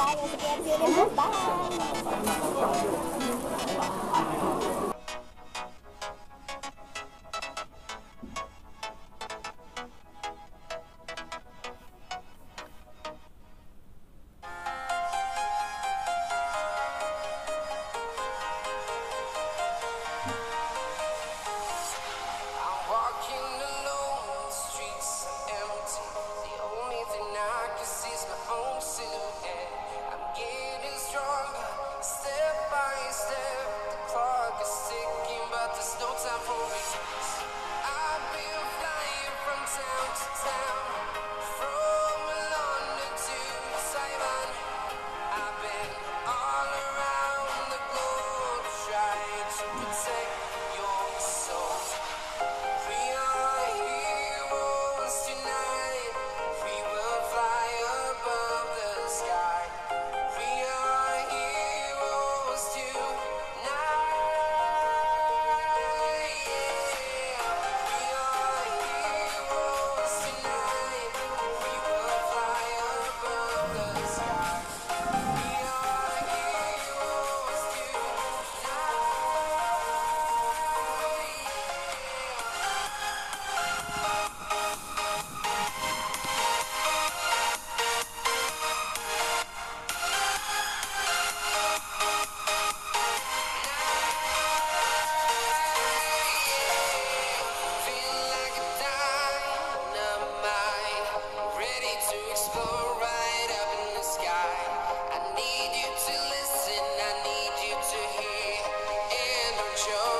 Bye, everybody. Bye. show.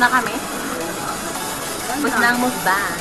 na kami. Tapos na ang mukbang.